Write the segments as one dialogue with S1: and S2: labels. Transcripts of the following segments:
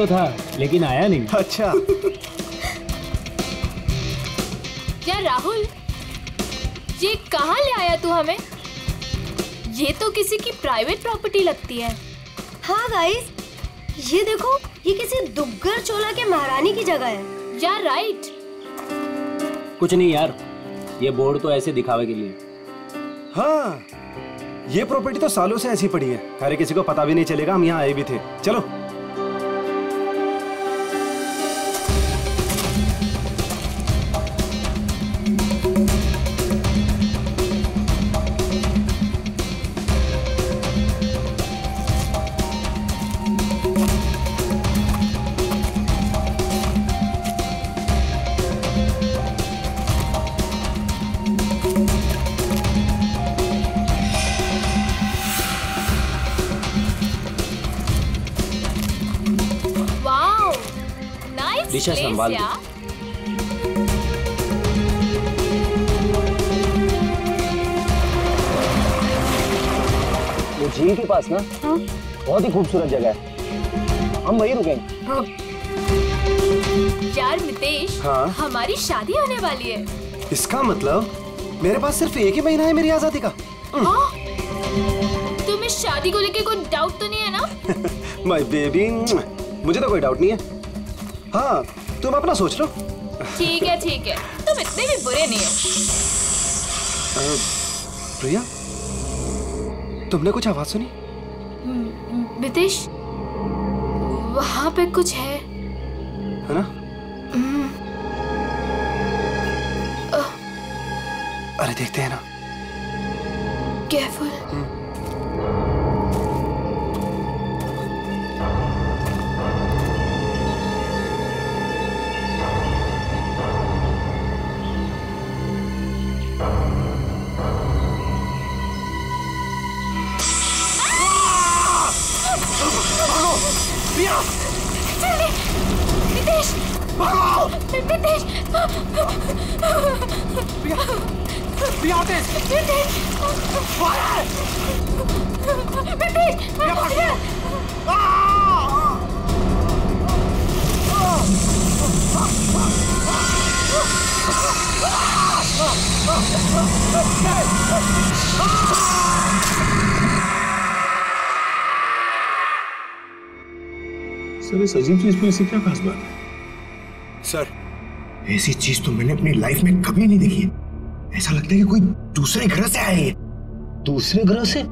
S1: तो था लेकिन आया नहीं।
S2: अच्छा।
S3: यार राहुल ये कहाँ ले आया तू हमें? ये तो किसी की प्राइवेट प्रॉपर्टी लगती है।
S4: हाँ गाइस ये देखो ये किसी दुग्गर चोला के महारानी की जगह है।
S3: यार राइट
S1: कुछ नहीं यार ये बोर्ड तो ऐसे दिखावे के लिए।
S2: हाँ ये प्रॉपर्टी तो सालों से ऐसी पड़ी है। अरे किसी को पता भी नहीं चलेगा हम यहाँ आए भी थे। चलो।
S1: दिशा संभाल दो। वो झील के पास ना बहुत ही खूबसूरत जगह है। हम वहीं रुकेंगे।
S3: यार मितेश
S2: हाँ?
S3: हमारी शादी होने वाली है।
S2: इसका मतलब मेरे पास सिर्फ़ एक ही महीना है मेरी आज़ादी का।
S3: हाँ? तुम्हें शादी को लेके कोई डाउट तो नहीं है ना?
S2: माय बेबी मुझे तो कोई डाउट नहीं है। हाँ तुम अपना सोच लो।
S3: ठीक है ठीक है। तुम इतने भी बुरे नहीं हो।
S2: प्रिया तुमने कुछ आवाज़ सुनी?
S3: मितेश वहाँ पे कुछ है।
S2: है ना? अरे देखते हैं ना।
S3: केयरफुल
S5: सर इस अजीब चीज़ में ऐसी क्या खास बात है?
S6: सर ऐसी चीज़ तो मैंने अपनी लाइफ में कभी नहीं देखी है। ऐसा लगता है कि कोई दूसरे ग्रह से है
S7: दूसरे ग्रह से?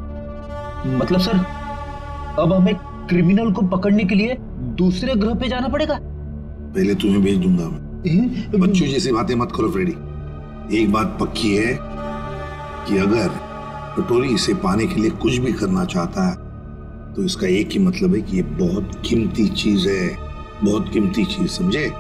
S7: मतलब सर अब हमें क्रिमिनल को पकड़ने के लिए दूसरे ग्रह पे जाना पड़ेगा?
S6: पहले तुम्हें भेज दूँगा मैं। बच्चों जैसी बातें मत करो फ्रेडी। एक बात पक्की है कि अगर कटोरी इसे पाने के लिए कुछ भी करना चाहता है तो इसका एक ही मतलब है कि ये बहुत कीमती चीज़ है। बहुत कीमती चीज़ समझे?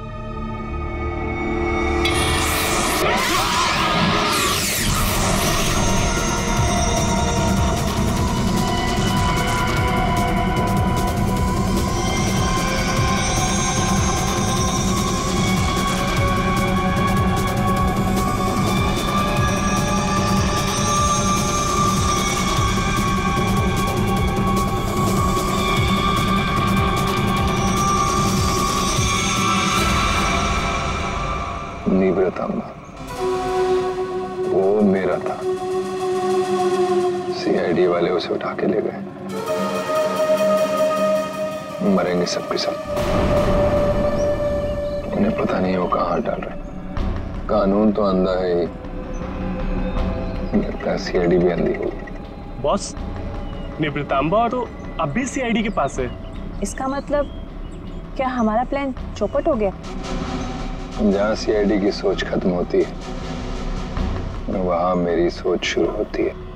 S8: सीआईडी भी अंधी होगी
S5: बॉस निवृतांबा तो अब भी सीआईडी के पास है।
S9: इसका मतलब क्या हमारा प्लान चौपट हो गया?
S8: जहाँ सीआईडी की सोच खत्म होती है वहाँ मेरी सोच शुरू होती है।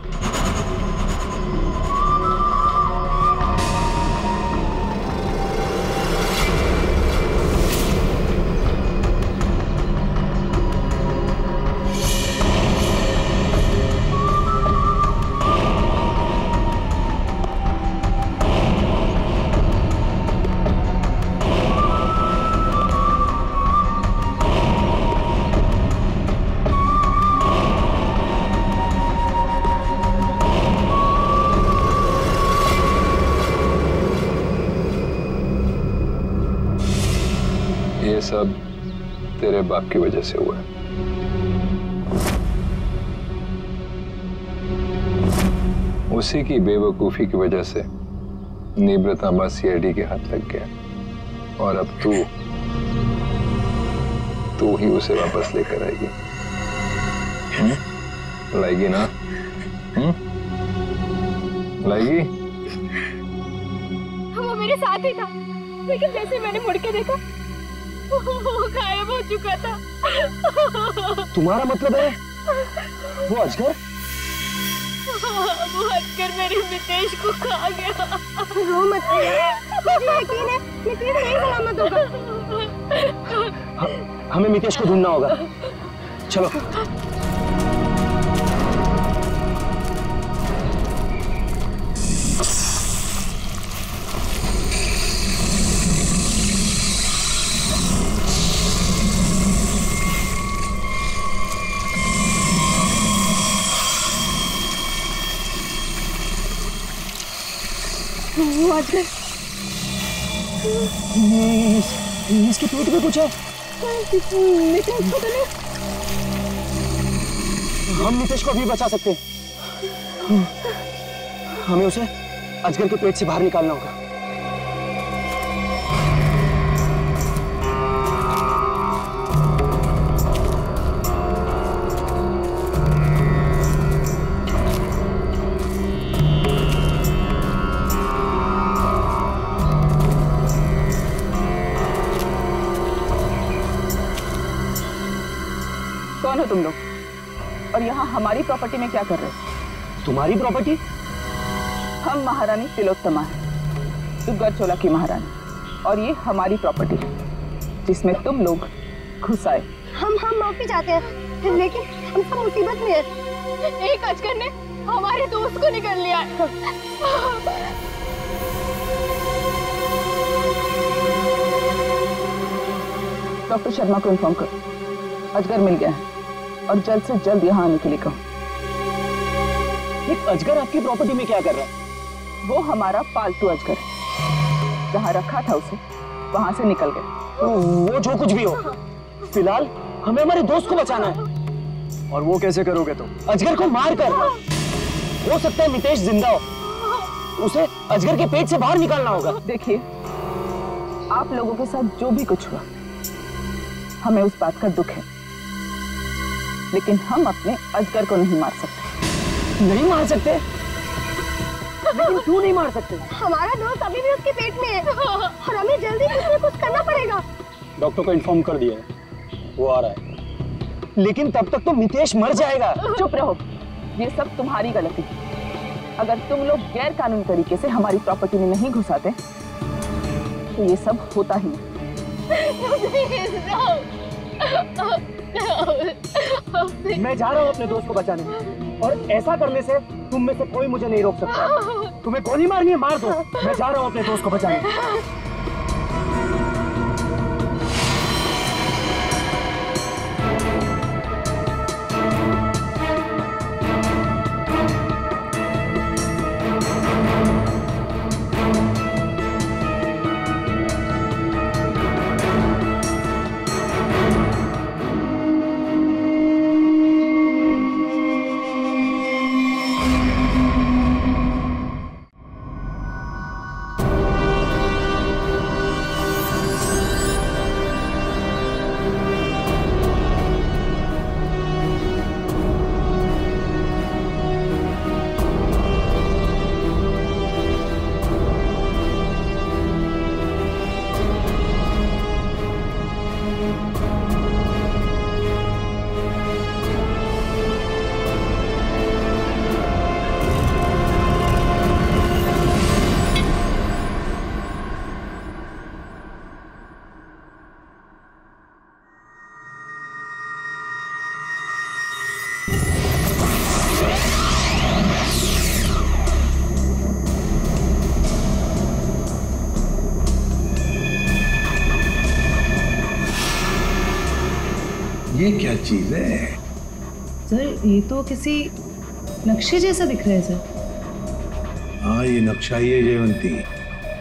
S8: तेरे बाप की वजह से हुआ है। उसी की बेवकूफ़ी की वजह से निब्रतांबा सीआईडी के हाथ लग गया। और अब तू तू ही उसे वापस लेकर आएगी। हम्म? लाएगी ना? हम्म? लाएगी?
S10: वो मेरे साथ ही था। लेकिन जैसे मैंने मुड़ के देखा गायब हो चुका था।
S7: तुम्हारा मतलब है? वो अजगर?
S10: वो अजगर मेरे मितेश को खा गया।
S11: रो मत मुझे यकीन है मितेश नहीं सलामत होगा।
S7: हमें मितेश को ढूंढना होगा। चलो। इसके पेट में कुछ है।
S11: को तो
S7: हम नितेश को भी बचा सकते हैं। हमें उसे अजगर के पेट से बाहर निकालना होगा।
S12: हमारी प्रॉपर्टी में क्या कर रहे हो?
S7: तुम्हारी प्रॉपर्टी
S12: हम महारानी तिलोत्तमा है। दुग्गर चोला की महारानी। और ये हमारी प्रॉपर्टी है जिसमें तुम लोग घुस आए।
S11: हम हम माफ़ी चाहते हैं लेकिन हम सब मुसीबत में हैं।
S10: एक अजगर ने हमारे दोस्त को निकल लिया
S12: डॉक्टर शर्मा को इन्फॉर्म करो। अजगर मिल गया है। और जल्द से जल्द यहाँ आने के लिए कहो।
S7: एक अजगर आपकी प्रॉपर्टी में क्या कर रहा है?
S12: वो हमारा पालतू अजगर है। जहाँ रखा था उसे वहाँ से निकल गए।
S7: वो जो कुछ भी हो फ़िलहाल हमें हमारे दोस्त को बचाना है।
S2: और वो कैसे करोगे तुम?
S7: अजगर को मार कर। हो। सकता है मितेश ज़िंदा हो। उसे अजगर के पेट से बाहर निकालना होगा।
S12: देखिए आप लोगों के साथ जो भी कुछ हुआ हमें उस बात का दुख है। लेकिन हम अपने अजगर को नहीं मार सकते।
S7: नहीं मार सकते? लेकिन क्यों नहीं मार सकते?
S11: हमारा दोस्त अभी भी उसके पेट में है। और हमें जल्दी कुछ ना कुछ करना पड़ेगा।
S2: डॉक्टर को इन्फॉर्म कर दिया है। वो आ रहा है।
S7: लेकिन तब तक तो मितेश मर जाएगा।
S12: चुप रहो। ये सब तुम्हारी गलती। है अगर तुम लोग गैर कानूनी तरीके से हमारी प्रॉपर्टी में नहीं घुसाते तो ये सब होता ही नहीं।
S7: मैं जा रहा हूँ अपने दोस्त को बचाने। और ऐसा करने से तुम में से कोई मुझे नहीं रोक सकता। तुम्हें गोली मारनी है, मार दो। मैं जा रहा हूँ अपने दोस्त को बचाने।
S6: चीज़ है।
S13: सर ये तो किसी नक्शे जैसा दिख रहा है सर।
S6: हाँ ये नक्शा ही है जयवंती।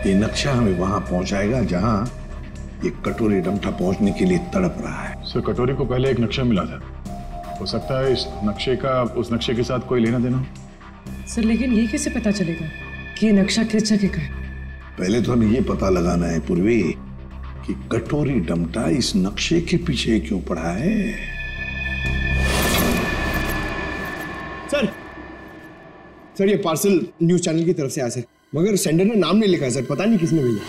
S6: ये नक्शा हमें वहाँ पहुंचाएगा जहाँ ये कटोरी डमठा पहुँचने के लिए तड़प रहा है।
S14: सर कटोरी को पहले एक नक्शा मिला था। हो सकता है इस नक्शे का उस नक्शे के साथ कोई लेना देना
S13: सर लेकिन ये कैसे पता चलेगा कि ये नक्शा किस जगह का है?
S6: पहले तो हमें ये पता लगाना है पूर्वी कि कटोरी डमटा इस नक्शे के पीछे क्यों पड़ा है।
S15: सर ये पार्सल न्यूज़ चैनल की तरफ़ से आया सर। मगर सेंडर ने नाम नहीं लिखा है सर। पता नहीं किसने भेजा।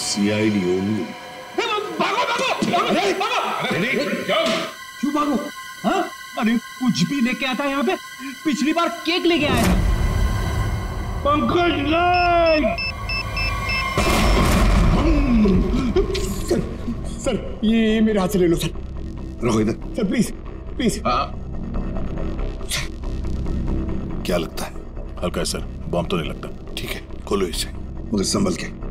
S6: सीआईडी ओनली
S16: क्यों? भागो? हाँ? अरे कुछ भी लेके आता है यहाँ पे। पिछली बार केक लेके आया था।
S15: पंकज सर सर ये मेरे हाथ से ले लो सर।
S6: रहो इधर।
S15: सर प्लीज़ प्लीज़
S6: क्या लगता है?
S14: हल्का है सर। बॉम्ब तो नहीं लगता।
S6: ठीक है खोलो इसे। मगर संभल के।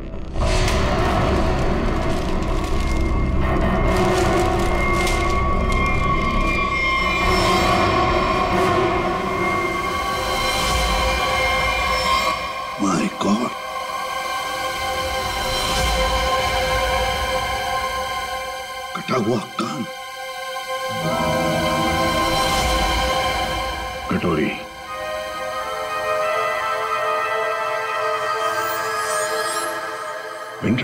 S6: पेन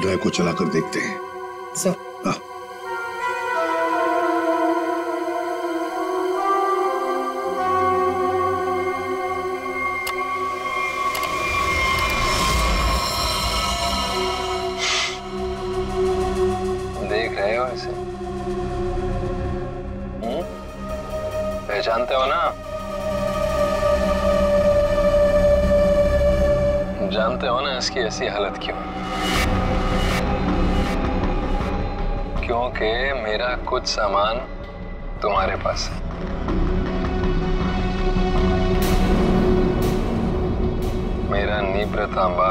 S6: ड्राइव को चलाकर देखते हैं।
S15: सर
S8: कुछ सामान तुम्हारे पास है। मेरा नीब्र तांबा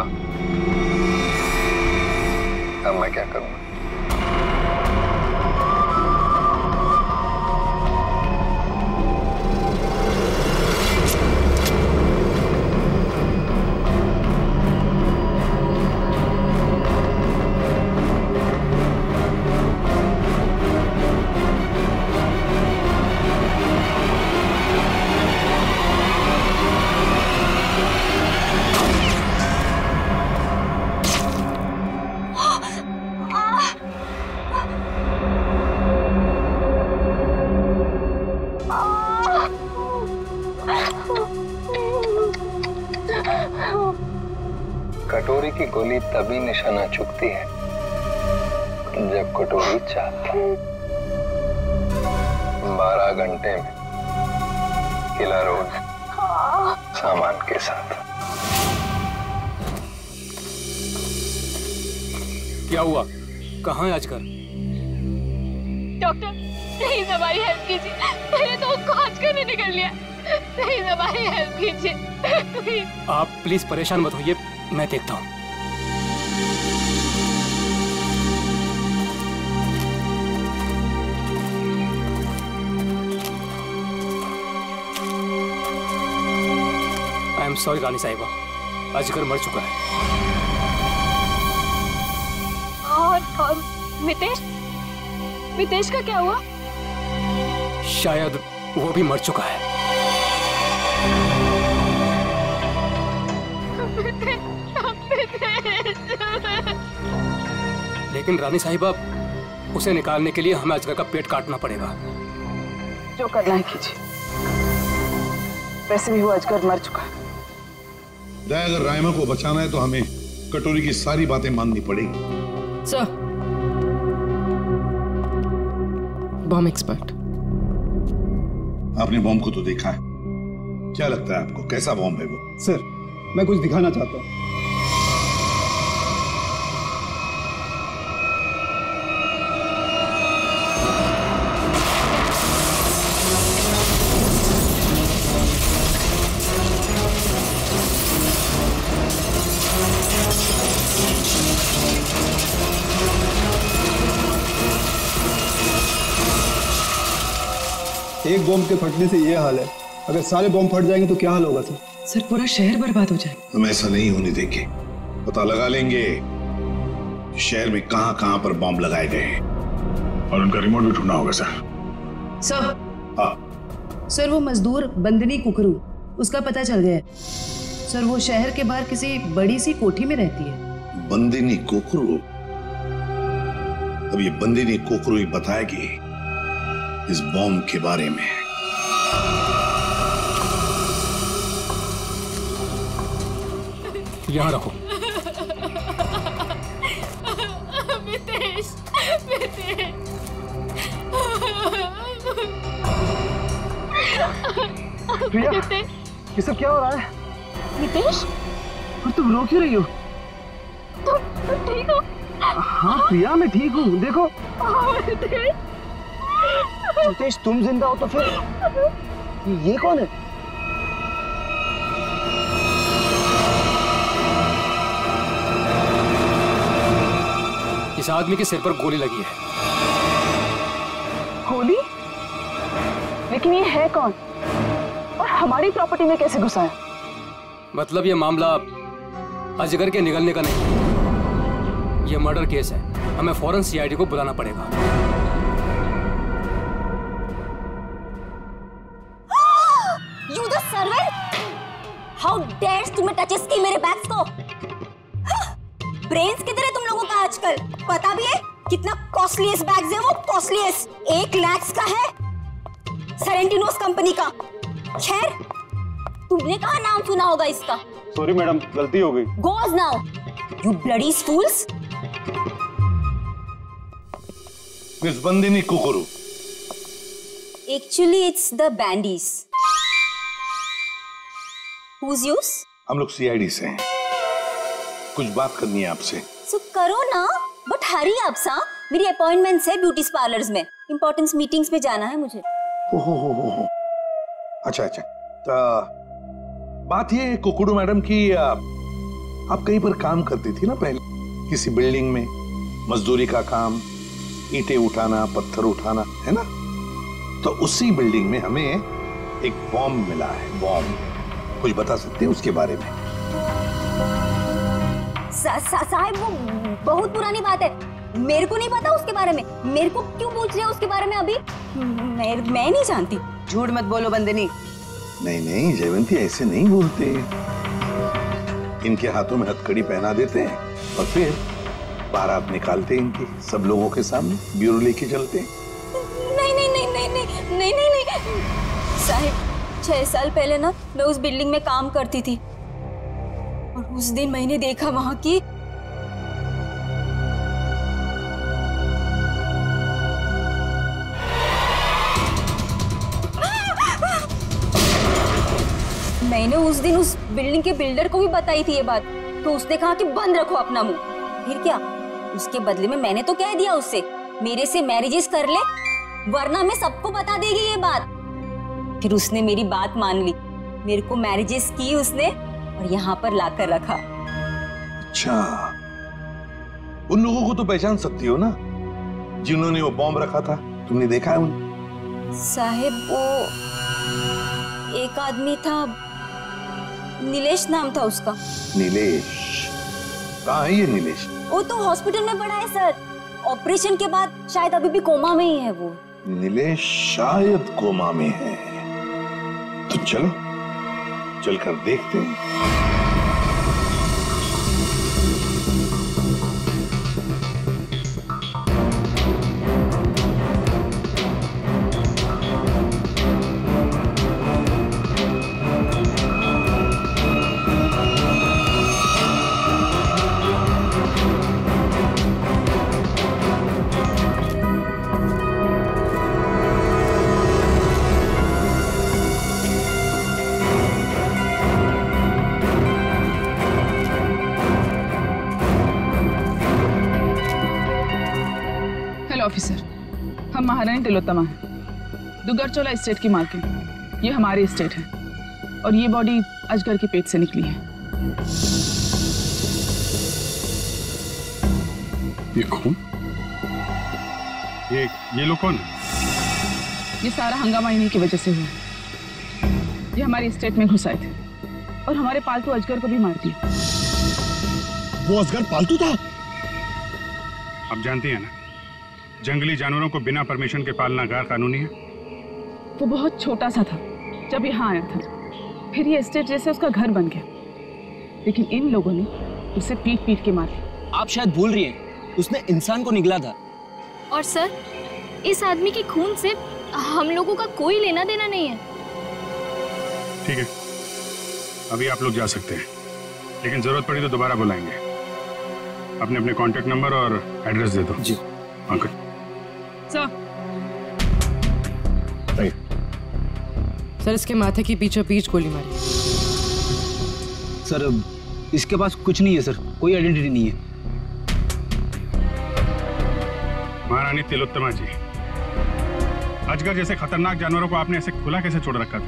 S8: अब मैं क्या करूँ? की गोली तभी निशाना चुकती है जब कटोरी चाहती है। बारह घंटे में किला रोज सामान के साथ।
S17: क्या हुआ? कहाँ है आजकल?
S10: डॉक्टर प्लीज़ हमारी हेल्प कीजिए। मैंने तो उसको आज करने निकल लिया। प्लीज़ हमारी हेल्प कीजिए।
S17: आप प्लीज़ परेशान मत होइए मैं देखता हूँ। सॉरी रानी साहिबा अजगर मर चुका है।
S10: और और मितेश? मितेश का क्या हुआ?
S17: शायद वो भी मर चुका है। लेकिन रानी साहिबा उसे निकालने के लिए हमें अजगर का पेट काटना पड़ेगा।
S12: जो करना है कीजिए। वैसे भी वो अजगर मर चुका है।
S6: दया अगर रायमा को बचाना है तो हमें कटोरी की सारी बातें माननी पड़ेगी।
S18: सर बॉम्ब एक्सपर्ट
S6: आपने बॉम्ब को तो देखा है। क्या लगता है आपको? कैसा बॉम्ब है वो?
S15: सर मैं कुछ दिखाना चाहता हूँ। एक बॉम्ब के फटने से ये हाल है। अगर सारे बॉम्ब फट जाएँगे तो क्या हाल होगा सर?
S13: सर पूरा शहर बर्बाद हो जाए।
S6: हम ऐसा नहीं होने देंगे। पता लगा लेंगे शहर में कहाँ कहाँ पर बॉम्ब लगाए गए हैं।
S14: और उनका रिमोट भी ढूंढना होगा सर।
S13: सर।
S6: हाँ।
S13: सर वो मजदूर बंदनी कुकरू उसका पता चल गया है। सर वो शहर के बाहर किसी बड़ी सी कोठी में रहती है।
S6: बंदिनी कोकरू? अब ये बंदिनी कोकरू ही बताएगी इस बॉम्ब के बारे में
S17: यहाँ रखो
S10: मितेश मितेश।
S7: प्रिया ये सब क्या हो रहा है?
S12: नितेश
S7: और तुम रो क्यों रही हो?
S12: तुम तुम ठीक हो?
S7: हाँ प्रिया मैं ठीक हूँ। देखो।
S12: नितेश
S7: नितेश तुम ज़िंदा हो तो फिर? ये कौन है?
S17: इस आदमी के सिर पर गोली लगी है।
S12: होली लेकिन ये है कौन? और हमारी प्रॉपर्टी में कैसे घुसा है?
S17: मतलब ये मामला अजगर के निकलने का नहीं। ये मर्डर केस है। हमें फ़ौरन सीआईडी को बुलाना पड़ेगा।
S11: की मेरे बैग्स को ब्रेन्स किधर है तुम लोगों का आजकल? पता भी है? कितना कॉस्टलीस्ट बैग्स है वो? कॉस्टलीस्ट एक लैक्स का है। सेरेंटिनोस कंपनी का। खैर तुमने कहा नाम सुना होगा इसका।
S2: सॉरी मैडम गलती हो गई।
S11: Goes now you bloody fools
S6: miss Bandini Kukru.
S11: Actually it's the bandies whose use
S6: हम लोग सीआईडी से हैं। कुछ बात करनी है आपसे।
S11: सो करो ना बट हरी आप सा। मेरी अपॉइंटमेंट्स है ब्यूटी पार्लर्स में। इंपॉर्टेंस मीटिंग्स में जाना है मुझे।
S6: ओहो हो हो हो अच्छा अच्छा। तो बात ये कुकुडू मैडम की आप कहीं पर काम करती थी ना पहले? किसी बिल्डिंग में। मजदूरी का काम ईटे उठाना पत्थर उठाना है ना? तो उसी बिल्डिंग में हमें एक बॉम्ब मिला है बॉम्ब कुछ बता सकते हैं उसके बारे में?
S11: साहब वो बहुत पुरानी बात है। मेरे को नहीं पता उसके बारे में। मेरे को क्यों पूछ रहे हो उसके बारे में अभी? मैं मैं नहीं जानती।
S13: झूठ मत बोलो बंदनी।
S6: नहीं नहीं जयवंती ऐसे नहीं बोलते। इनके हाथों में हथकड़ी पहना देते हैं और फिर बारात निकालते हैं इनकी। सब लोगों के सामने ब्यूरो लेके चलते हैं।
S11: नहीं नहीं नहीं नहीं नहीं नहीं नहीं, नहीं, नहीं। साहिब छह साल पहले ना मैं उस बिल्डिंग में काम करती थी। और उस दिन मैंने देखा वहाँ की मैंने उस दिन उस बिल्डिंग के बिल्डर को भी बताई थी ये बात तो उसने कहा कि बंद रखो अपना मुँह। फिर क्या? उसके बदले में मैंने तो कह दिया उससे मेरे से मैरिजेस कर ले, वरना मैं सबको बता देगी ये बात। फिर उसने मेरी बात मान ली, मेरे को मैरिजेस की उसने। और यहाँ पर लाकर रखा।
S6: अच्छा। उन लोगों को तो पहचान सकती हो ना? जिन्होंने वो बॉम्ब रखा था। तुमने देखा है उन
S11: साहेब वो एक आदमी था। नीलेश नाम था उसका।
S6: नीलेश? कहाँ है ये नीलेश?
S11: वो तो हॉस्पिटल में पड़ा है सर। ऑपरेशन के बाद शायद अभी भी कोमा में ही है वो।
S6: नीलेश शायद कोमा में है। तो चलो चलकर देखते हैं।
S12: Bye. हम महारानी तिलोत्तमा हैं। दुगरचोला स्टेट की मालकिन। ये हमारी स्टेट है। और ये बॉडी अजगर के पेट से निकली है।
S14: ये कौन? ये ये लोग कौन है?
S12: ये सारा हंगामा इन्हीं की वजह से हुआ। ये हमारी स्टेट में घुस आए थे। और हमारे पालतू अजगर को भी मार दिया।
S15: वो अजगर पालतू था?
S14: आप जानती हैं ना? जंगली जानवरों को बिना परमिशन के पालना गैर कानूनी है?
S12: वो बहुत छोटा सा था जब यहाँ आया था। फिर ये स्टेट जैसे उसका घर बन गया। लेकिन इन लोगों ने उसे पीट पीट के मारा।
S19: आप शायद भूल रही हैं। उसने इंसान को निगला था।
S10: और सर इस आदमी के खून से हम लोगों का कोई लेना देना नहीं है।
S14: ठीक है। अभी आप लोग जा सकते हैं। लेकिन ज़रूरत पड़ी तो दोबारा बुलाएँगे। अपने अपने कांटेक्ट नंबर और एड्रेस दे दो। जी। अंकल।
S12: सर
S18: सर इसके माथे की बीचों बीच गोली मारी
S16: सर इसके पास कुछ नहीं है सर कोई आइडेंटिटी नहीं है
S14: महारानी तिलोत्तमा जी अजगर जैसे खतरनाक जानवरों को आपने ऐसे खुला कैसे छोड़ रखा था?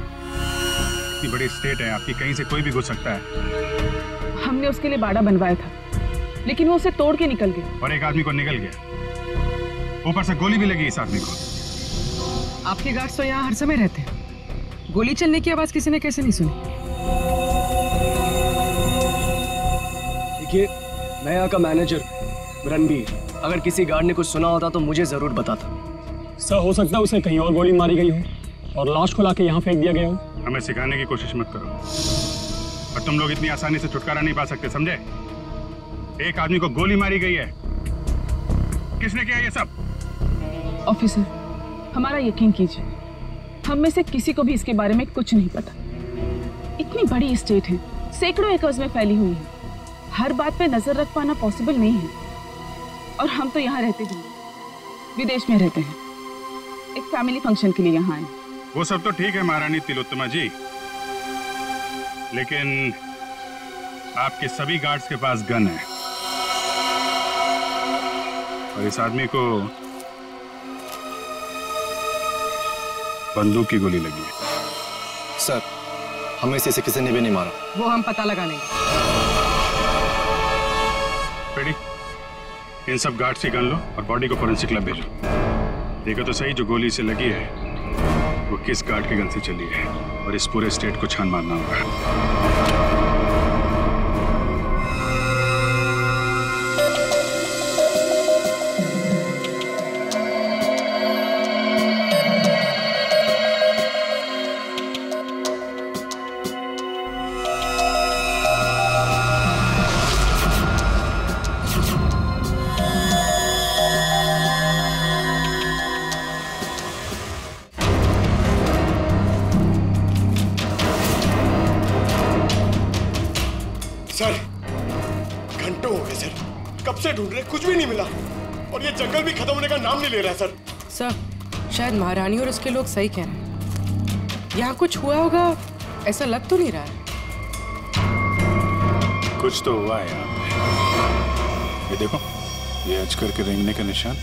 S14: इतनी बड़ी स्टेट है आपकी कहीं से कोई भी घुस सकता है।
S12: हमने उसके लिए बाड़ा बनवाया था लेकिन वो उसे तोड़ के निकल गया।
S14: और एक आदमी को निकल गया। ऊपर से गोली भी लगी इस आदमी को।
S18: आपके गार्ड्स तो यहाँ हर समय रहते हैं। गोली चलने की आवाज़ किसी ने कैसे नहीं सुनी?
S20: देखिए मैं यहाँ का मैनेजर रणबीर। अगर किसी गार्ड ने कुछ सुना होता तो मुझे ज़रूर बताता।
S5: सर हो सकता है उसे कहीं और गोली मारी गई हो और लाश को लाके यहाँ फेंक दिया गया हो।
S14: हमें सिखाने की कोशिश मत करो। और तुम लोग इतनी आसानी से छुटकारा नहीं पा सकते समझे? एक आदमी को गोली मारी गई है। किसने किया ये सब?
S12: ऑफिसर हमारा यकीन कीजिए, हम में से किसी को भी इसके बारे में कुछ नहीं पता। इतनी बड़ी स्टेट है, सैकड़ों एकर्स में फैली हुई है। हर बात पे नज़र रख पाना पॉसिबल नहीं है। और हम तो यहाँ रहते भी विदेश में रहते हैं। एक फैमिली फ़ंक्शन के लिए यहाँ आए।
S14: वो सब तो ठीक है, महारानी तिलोत्तमा जी। लेकिन आपके सभी गार्ड्स के पास गन है। और इस आदमी को बंदूक की गोली लगी है।
S21: सर हमें से किसी ने भी नहीं मारा।
S18: वो हम पता लगा लेंगे
S14: इन सब गार्ड से गन लो और बॉडी को फोरेंसिक लैब भेजो। देखो तो सही जो गोली से लगी है वो किस गार्ड के गन से चली है? और इस पूरे स्टेट को छान मारना होगा।
S18: उसके लोग सही कह रहे हैं। यहाँ कुछ हुआ होगा ऐसा लग तो नहीं रहा है।
S14: कुछ तो हुआ है यहाँ ये देखो ये अजगर के रेंगने का निशान।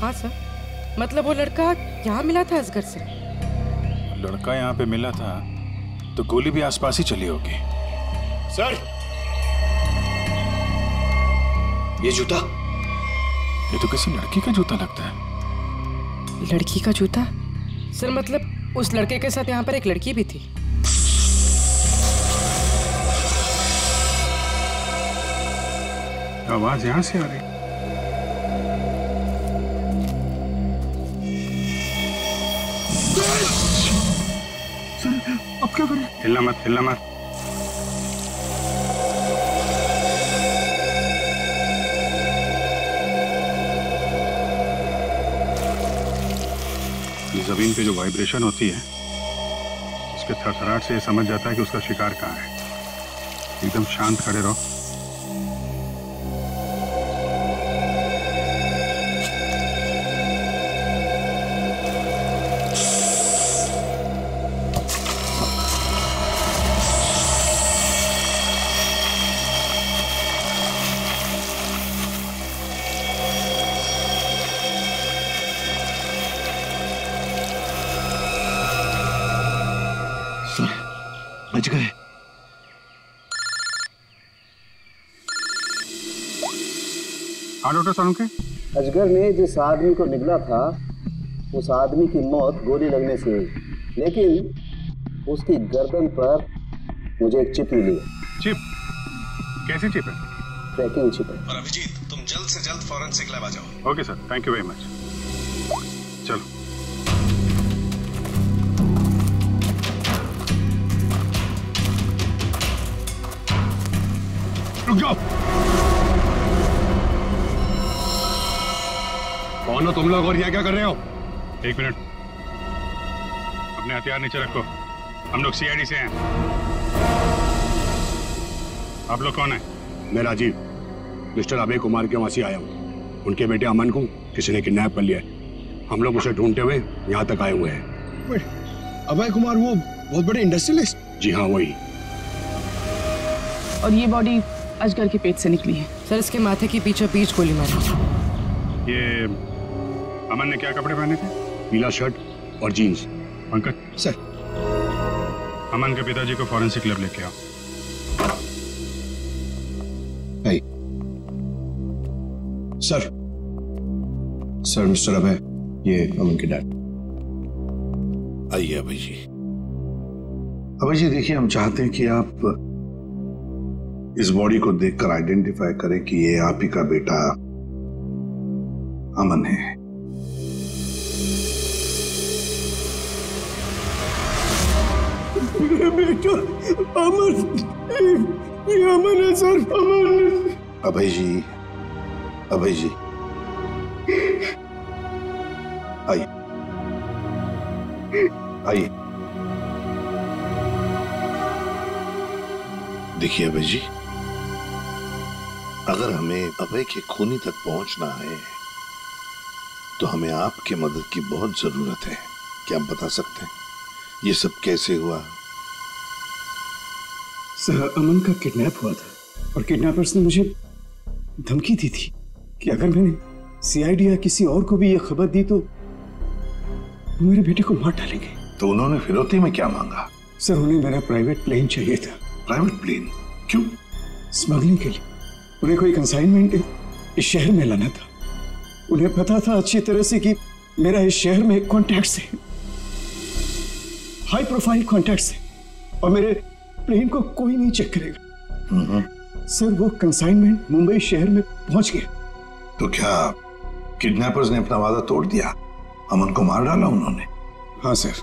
S18: हाँ सर मतलब वो लड़का यहाँ मिला था असगर से?
S14: लड़का यहाँ पे मिला था तो गोली भी आसपास ही चली होगी।
S15: सर!
S21: ये जूता?
S14: ये तो किसी लड़की का जूता लगता है।
S18: लड़की का जूता? सर मतलब उस लड़के के साथ यहाँ पर एक लड़की भी थी।
S14: आवाज़ यहाँ से आ रही।
S15: अब क्या करें
S14: हिलना मत हिलना मत। ज़मीन पे जो वाइब्रेशन होती है, उसके थरथराट से समझ जाता है कि उसका शिकार कहाँ है। एकदम शांत खड़े रहो। हाँ डॉक्टर सालुंके
S22: अजगर ने जिस आदमी को निकला था उस आदमी की मौत गोली लगने से हुई। लेकिन उसकी गर्दन पर मुझे एक चिप मिली है।
S14: चिप? कैसी चिप है?
S22: ट्रैकिंग चिप है।
S6: और अभिजीत तुम जल्द से जल्द फॉरेंसिक लैब आ जाओ।
S14: Okay sir thank you very much चलो।
S15: रुक जाओ। कौन हो तुम लोग और यहाँ क्या कर रहे हो?
S14: एक मिनट। अपने हथियार नीचे रखो। हम लोग सीआईडी से हैं। आप लोग कौन है?
S15: मैं राजीव। मिस्टर अभय कुमार के वहाँ से आया हूँ। उनके बेटे अमन को किसी ने किडनैप कर लिया है। हम लोग उसे ढूंढते हुए यहाँ तक आए हुए हैं।
S23: अभय कुमार वो बहुत बड़े इंडस्ट्रियलिस्ट
S15: जी हाँ वही।
S12: और ये बॉडी अजगर के पेट से निकली है।
S18: सर इसके माथे की पीछे पीछ गोली मारी।
S14: ये अमन ने क्या कपड़े पहने थे?
S15: पीला शर्ट और जीन्स।
S14: पंकज।
S23: सर।
S14: अमन के पिताजी को फॉरेंसिक लैब लेके आओ।
S23: भाई सर। सर मिस्टर अभय ये अमन के डैड।
S6: आइए अभय जी अभय जी देखिए हम चाहते हैं कि आप इस बॉडी को देखकर आइडेंटिफाई करें कि ये आप ही का बेटा अमन है।
S15: सर
S6: अभय जी अभय जी आइए। आइए। देखिए अभय जी अगर हमें अभय के खूनी तक पहुँचना है तो हमें आपके मदद की बहुत ज़रूरत है। क्या आप बता सकते हैं? ये सब कैसे हुआ?
S24: सर अमन का किडनैप हुआ था और किडनैपर्स ने मुझे धमकी दी थी कि अगर मैंने सीआईडी या किसी और को भी यह खबर दी तो मेरे बेटे को मार डालेंगे।
S6: तो उन्होंने फिरौती में क्या मांगा?
S24: सर उन्हें मेरा प्राइवेट प्लेन चाहिए था।
S6: प्राइवेट प्लेन क्यों?
S24: स्मगलिंग के लिए। उन्हें कोई कंसाइनमेंट इस शहर में लाना था। उन्हें पता था अच्छी तरह से कि मेरा इस शहर में कॉन्टैक्ट्स है। हाई प्रोफ़ाइल कॉन्टैक्ट्स है। और मेरे प्लेन को कोई नहीं चेक करेगा। सर वो कंसाइनमेंट मुंबई शहर में पहुँच गया
S6: तो क्या किडनैपर्स ने अपना वादा तोड़ दिया? अमन को मार डाला उन्होंने।
S24: हाँ सर।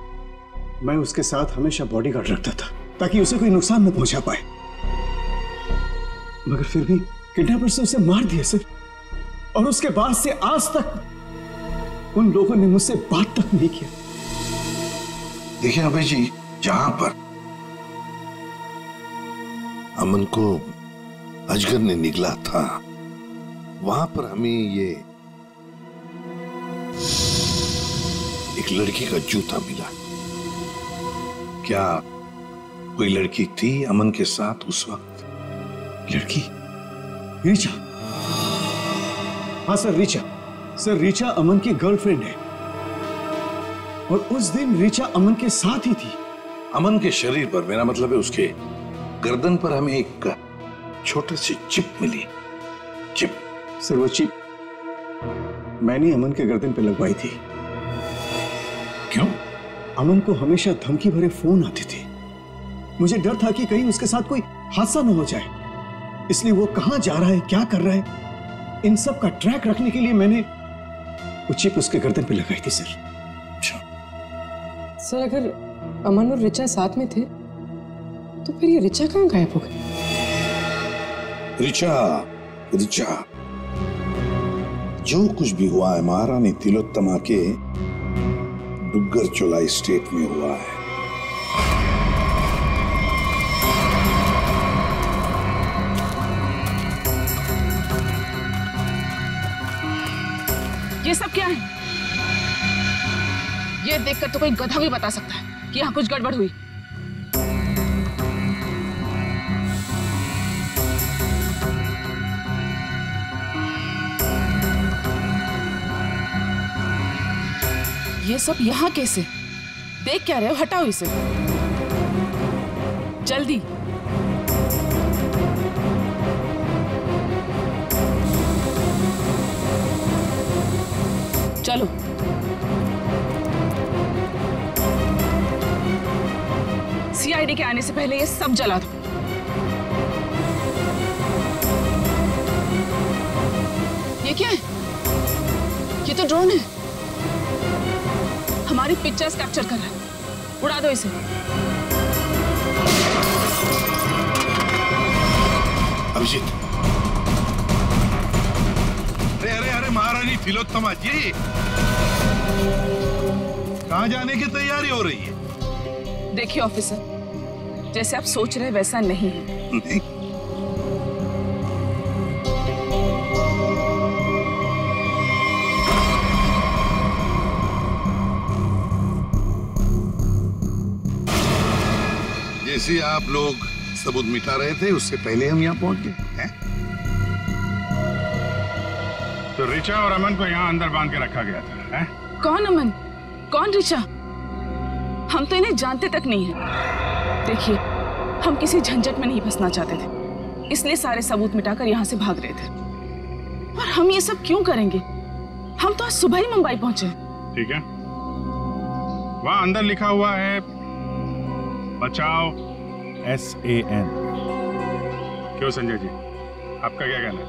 S24: मैं उसके साथ हमेशा बॉडीगार्ड रखता था ताकि उसे कोई नुकसान न पहुँचा पाए। मगर फिर भी किडनैपर्स ने उसे मार दिया सर। और उसके बाद से आज तक उन लोगों ने मुझसे बात तक नहीं किया।
S6: देखिए अभय जी जहाँ पर अमन को अजगर ने निगला था। वहाँ पर हमें ये एक लड़की का जूता मिला। क्या कोई लड़की थी अमन के साथ उस वक्त?
S24: लड़की? रीचा? हाँ सर रीचा। सर रीचा अमन की गर्लफ्रेंड है। और उस दिन रीचा अमन के साथ ही थी।
S6: अमन के शरीर पर मेरा मतलब है उसके गर्दन पर हमें एक छोटी सी चिप मिली। चिप
S24: सर वो चिप मैंने अमन के गर्दन पे लगवाई थी।
S6: क्यों?
S24: अमन को हमेशा धमकी भरे फ़ोन आते थे। मुझे डर था कि कहीं उसके साथ कोई हादसा न हो जाए। इसलिए वो कहाँ जा रहा है क्या कर रहा है इन सब का ट्रैक रखने के लिए मैंने वो चिप उसके गर्दन पे लगाई थी सर।
S18: सर अगर अमन और रिचा साथ में थे तो फिर ये रिचा कहाँ गायब हो गई?
S6: रिचा रिचा। जो कुछ भी हुआ है महारानी तिलोत्तमा के डुग्गर चोलाई स्टेट में हुआ है।
S12: ये सब क्या है? ये देखकर तो कोई गधा भी बता सकता है कि यहाँ कुछ गड़बड़ हुई। ये सब यहाँ कैसे? देख क्या रहे हो, हटाओ इसे। जल्दी। चलो। सीआईडी के आने से पहले ये सब जला दो। ये क्या है? ये तो ड्रोन है। हमारी पिक्चर्स कैप्चर कर रहा है। उड़ा दो इसे।
S6: अभिजीत। अरे अरे अरे महारानी तिलोत्तमा जी। कहा जाने की तैयारी हो रही है?
S12: देखिए ऑफिसर जैसे आप सोच रहे हैं वैसा नहीं है।
S6: नहीं। जैसे आप लोग सबूत मिटा रहे थे उससे पहले हम यहाँ पहुँच गए
S14: तो रिचा और अमन को यहाँ अंदर बाँध के रखा गया था हैं?
S12: कौन अमन? कौन रिचा हम तो इन्हें जानते तक नहीं है। देखिए हम किसी झंझट में नहीं फंसना चाहते थे। इसलिए सारे सबूत मिटाकर यहाँ से भाग रहे थे। और हम ये सब क्यों करेंगे? हम तो आज सुबह ही मुंबई पहुँचे
S14: ठीक है। वहाँ अंदर लिखा हुआ है बचाओ। एस ए एन क्यों संजय जी? आपका क्या कहना है?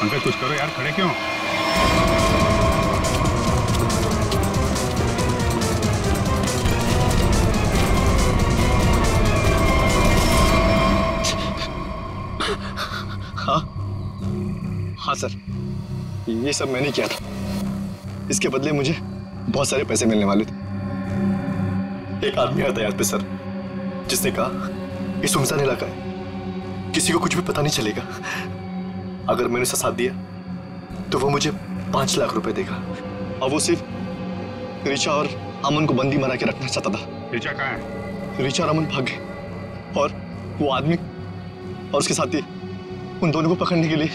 S14: पंकज कुछ करो यार खड़े क्यों?
S21: हाँ? हाँ सर। ये सब मैंने किया था। इसके बदले मुझे बहुत सारे पैसे मिलने वाले थे। एक आदमी आया था यहाँ पे सर जिसने कहा ये सुनसान इलाका है। किसी को कुछ भी पता नहीं चलेगा। अगर मैंने साथ दिया तो वो मुझे पाँच लाख रुपए देगा। और वो सिर्फ़ रिचा और अमन को बंदी बना के रखना चाहता था।
S14: रिचा कहाँ है?
S21: रिचा और अमन भाग गए। और वो आदमी और उसके साथी उन दोनों को पकड़ने के लिए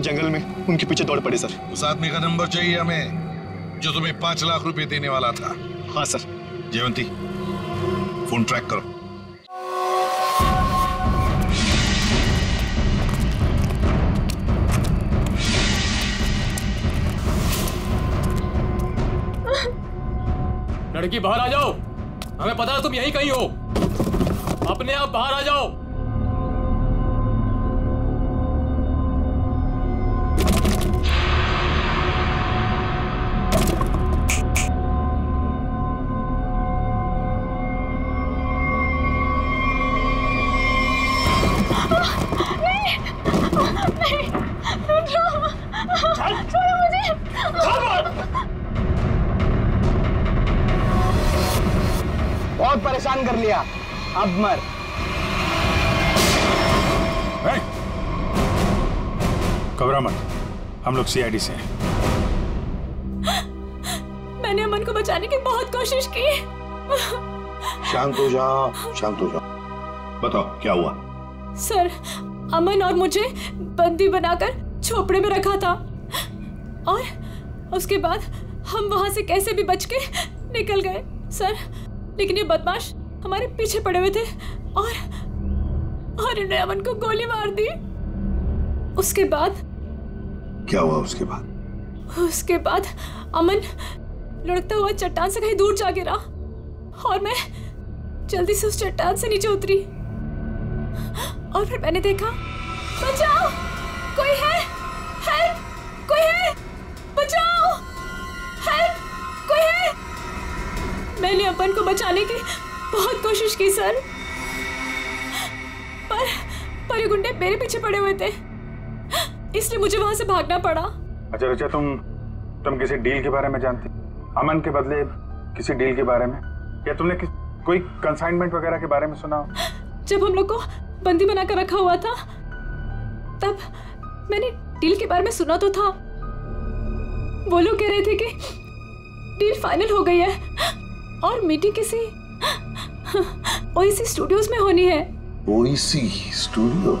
S21: जंगल में उनके पीछे दौड़ पड़े सर।
S6: उस आदमी का नंबर चाहिए हमें जो तुम्हें पाँच लाख रुपए देने वाला था।
S21: हाँ सर।
S6: जयवंती फ़ोन ट्रैक करो।
S17: लड़की बाहर आ जाओ। हमें पता है तुम यही कहीं हो। अपने आप बाहर आ जाओ।
S7: परेशान कर लिया। अब मर।
S14: घबरा मत। हम लोग सीआईडी से हैं।
S10: मैंने अमन को बचाने की बहुत कोशिश की।
S6: शांत हो जाओ शांत हो जाओ बताओ क्या हुआ?
S10: सर अमन और मुझे बंदी बनाकर झोपड़े में रखा था। और उसके बाद हम वहाँ से कैसे भी बच के निकल गए सर। लेकिन ये बदमाश हमारे पीछे पड़े हुए थे और और इन्होंने अमन को गोली मार दी। उसके बाद?
S6: क्या हुआ उसके बाद?
S10: उसके बाद अमन लुढ़कता हुआ चट्टान से कहीं दूर जा गिरा और मैं जल्दी से उस चट्टान से नीचे उतरी। और फिर मैंने देखा बचाओ! कोई है? हेल्प! कोई है? बचाओ! हेल्प! कोई है? मैंने अपन को बचाने की बहुत कोशिश की सर। पर पर ये गुंडे मेरे पीछे पड़े हुए थे। इसलिए मुझे वहाँ से भागना पड़ा।
S14: अच्छा रिचा तुम तुम किसी डील के बारे में जानती? अमन के बदले किसी डील के बारे में? या तुमने किस, कोई कंसाइनमेंट वगैरह के बारे में सुना हो?
S10: जब हम लोग को बंदी बनाकर रखा हुआ था तब मैंने डील के बारे में सुना तो था। वो लोग कह रहे थे कि डील फाइनल हो गई है और मीटिंग किसी ओएसी स्टूडियोज में होनी है।
S6: ओईसी स्टूडियो?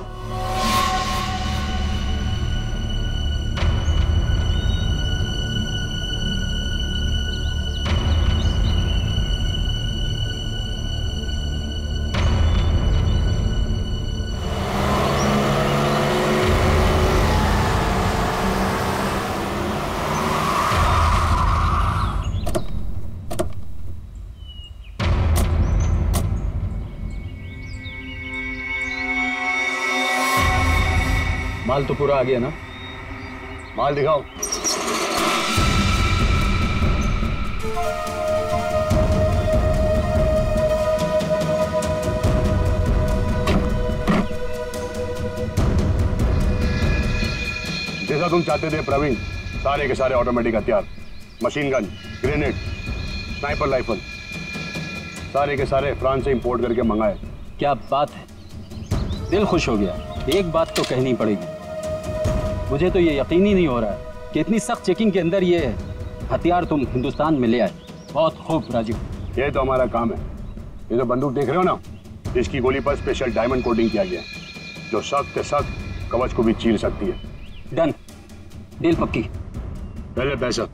S17: माल तो पूरा आ गया ना?
S19: माल दिखाओ। जैसा तुम चाहते थे, प्रवीण, सारे के सारे ऑटोमेटिक हथियार machine gun grenade sniper rifle सारे के सारे फ्रांस से इंपोर्ट करके मंगाए।
S17: क्या बात है? दिल खुश हो गया। एक बात तो कहनी पड़ेगी। मुझे तो ये यकीन ही नहीं हो रहा है कि इतनी सख्त चेकिंग के अंदर ये हथियार तुम हिंदुस्तान में ले आए। बहुत खूब राजीव।
S19: ये तो हमारा काम है। ये जो बंदूक देख रहे हो ना इसकी गोली पर स्पेशल डायमंड कोटिंग किया गया है जो सख्त सख्त कवच को भी चीर सकती है।
S17: डन डील पक्की।
S19: पहले पैसा।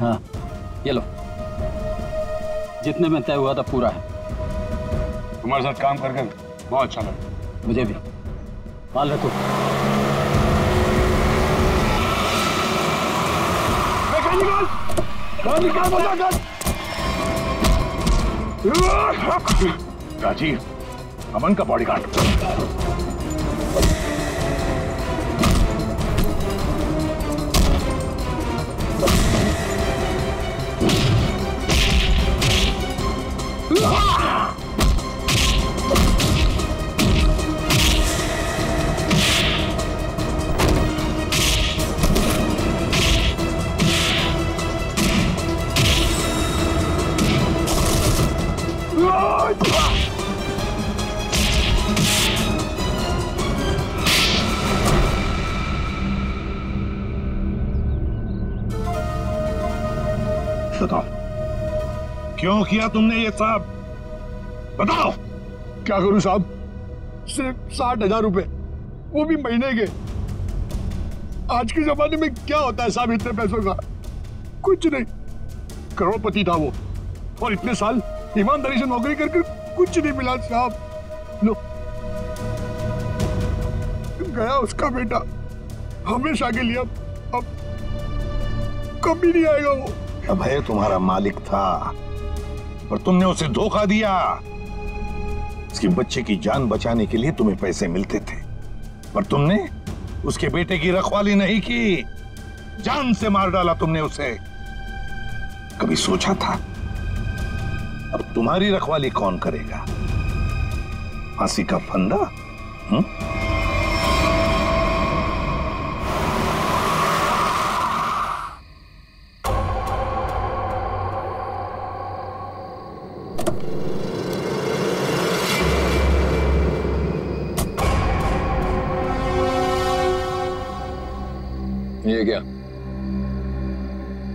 S17: हाँ ये लो। जितने में तय हुआ था पूरा है।
S19: तुम्हारे साथ काम करके बहुत अच्छा लगा।
S17: मुझे भी। माल रखो।
S19: राजीव अमन का बॉडी बताओ। क्यों किया तुमने ये सब बताओ।
S22: क्या करूँ साहब? सिर्फ़ साठ हज़ार रुपए, वो भी महीने के। आज के जमाने में क्या होता है साहब इतने पैसों का? कुछ नहीं। करोड़पति था वो, और इतने साल ईमानदारी से नौकरी करके कुछ नहीं मिला साहब। लो। गया उसका बेटा। हमेशा के लिए अब अब कभी नहीं आएगा वो। अभय तुम्हारा मालिक था,
S6: पर तुमने उसे धोखा दिया। उसके बच्चे की जान बचाने के लिए तुम्हें पैसे मिलते थे, पर तुमने उसके बेटे की रखवाली नहीं की। जान से मार डाला तुमने उसे। कभी सोचा था, अब तुम्हारी रखवाली कौन करेगा? फांसी का फंदा हुँ?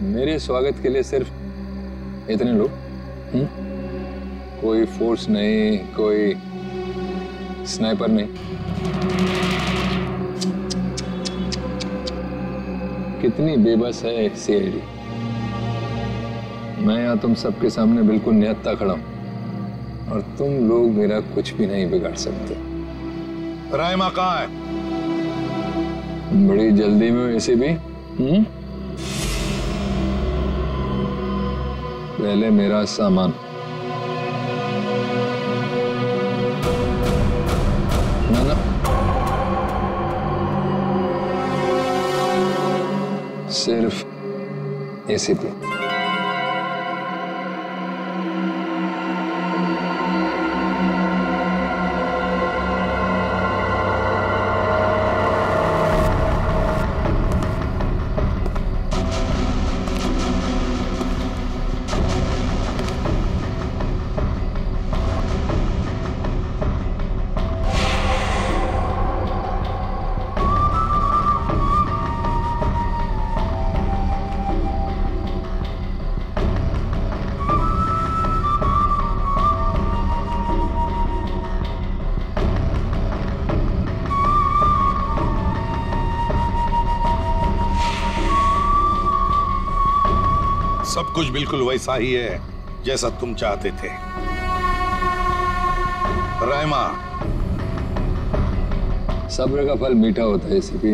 S8: मेरे स्वागत के लिए सिर्फ़ इतने लोग हम्म? कोई फोर्स नहीं कोई स्नाइपर नहीं। कितनी बेबस है सीआईडी मैं यहाँ तुम सबके सामने बिल्कुल निहत्ता खड़ा हूँ और तुम लोग मेरा कुछ भी नहीं बिगाड़ सकते।
S6: रायमा कहाँ है?
S8: बड़ी जल्दी में वैसे भी पहले मेरा सामान। सिर्फ़ सिर्फ़ एसीपी
S6: कुछ बिल्कुल वैसा ही है जैसा तुम चाहते थे। रायमा।
S8: सब्र का फल मीठा होता है एसीपी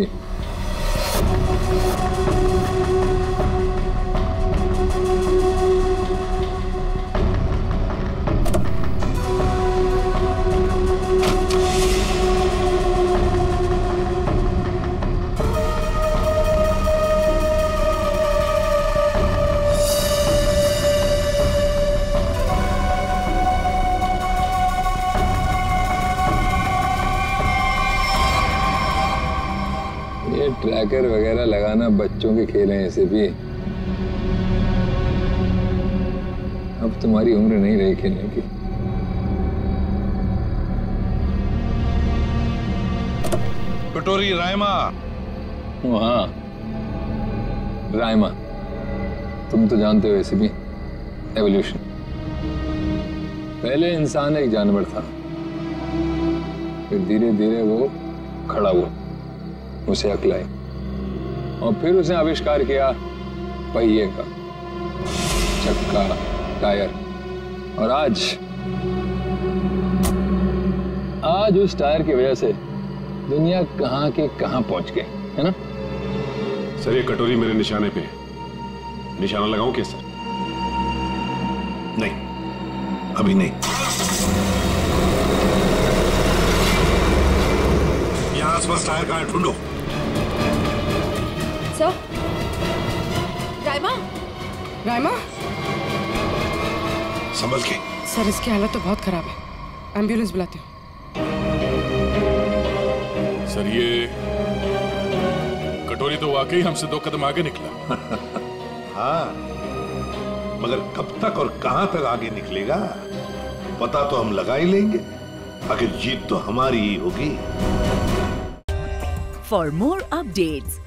S8: बच्चों के खेल हैं ऐसे भी। अब तुम्हारी उम्र नहीं रही खेलने की।
S6: कटोरी रायमा।
S8: हाँ। रायमा तुम तो जानते हो ऐसे भी। एवोल्यूशन पहले इंसान एक जानवर था। फिर धीरे धीरे वो खड़ा हुआ। उसे अकल आई और फिर उसने आविष्कार किया पहिए का चक्का टायर। और आज आज उस टायर की वजह से दुनिया कहाँ के कहाँ पहुँच गई, है ना?
S19: सर, ये कटोरी मेरे निशाने पे है। निशाना लगाऊँ क्या, सर?
S6: नहीं, अभी नहीं। यहाँ आसपास टायर है? ढूंढो।
S18: सर रायमा रायमा
S6: संभल के।
S18: सर इसकी हालत तो बहुत खराब है। एंबुलेंस बुलाती हूँ।
S25: सर ये कटोरी तो वाकई हमसे दो कदम आगे निकला।
S6: हाँ मगर कब तक और कहाँ तक आगे निकलेगा पता तो हम लगा ही लेंगे। आखिर जीत तो हमारी ही होगी।
S26: For more updates,